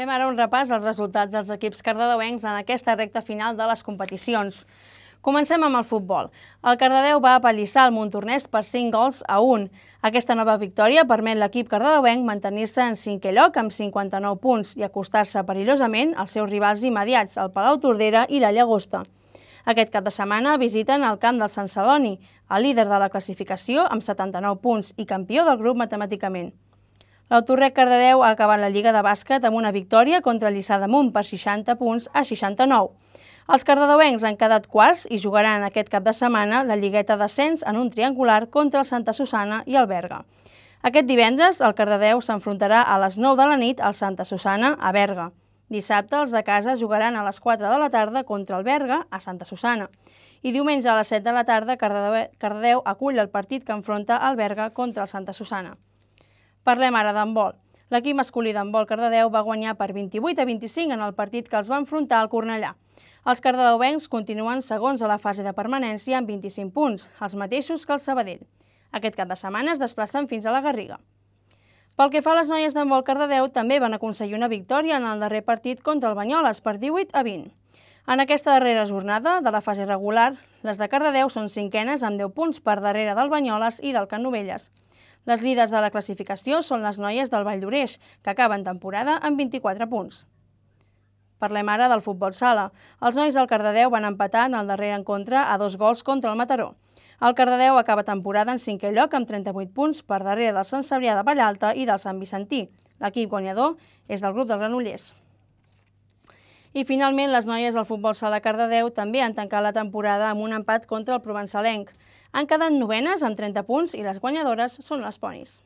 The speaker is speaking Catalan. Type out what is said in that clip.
Fem ara un repàs als resultats dels equips cardedeuencs en aquesta recta final de les competicions. Comencem amb el futbol. El Cardedeu va apallissar el Montornès per 5 gols a 1. Aquesta nova victòria permet l'equip cardedeuenc mantenir-se en cinquè lloc amb 59 punts i acostar-se perillosament als seus rivals immediats, el Palau Tordera i la Llagosta. Aquest cap de setmana visiten el camp del Sant Celoni, el líder de la classificació amb 79 punts i campió del grup matemàticament. L'Autorrec Cardedeu ha acabat la Lliga de Bàsquet amb una victòria contra Lliçà d'Amunt per 60 punts a 69. Els cardedeuencs han quedat quarts i jugaran aquest cap de setmana la Lligueta d'Ascens en un triangular contra el Santa Susana i el Berga. Aquest divendres el Cardedeu s'enfrontarà a les 9 de la nit al Santa Susana a Berga. Dissabte els de casa jugaran a les 4 de la tarda contra el Berga a Santa Susana. I diumenge a les 7 de la tarda Cardedeu acull el partit que enfronta el Berga contra el Santa Susana. Parlem ara d'handbol. L'equip masculí d'handbol Cardedeu va guanyar per 28 a 25 en el partit que els va enfrontar al Cornellà. Els cardedeuencs continuen segons a la fase de permanència amb 25 punts, els mateixos que el Sabadell. Aquest cap de setmana es desplacen fins a la Garriga. Pel que fa a les noies d'handbol Cardedeu, també van aconseguir una victòria en el darrer partit contra el Banyoles per 18 a 20. En aquesta darrera jornada de la fase regular, les de Cardedeu són cinquenes amb 10 punts per darrere del Banyoles i del Can Novelles. Les líders de la classificació són les noies del Vall d'Oreix, que acaben temporada amb 24 punts. Parlem ara del futbol sala. Els nois del Cardedeu van empatar en el darrer encontre a dos gols contra el Mataró. El Cardedeu acaba temporada en cinquè lloc amb 38 punts per darrere del Sant Cebrià de Vallalta i del Sant Vicentí. L'equip guanyador és del grup del Granollers. I finalment, les noies del futbol sala Cardedeu també han tancat la temporada amb un empat contra el Provençalenc. Han quedat novenes amb 30 punts i les guanyadores són les Ponis.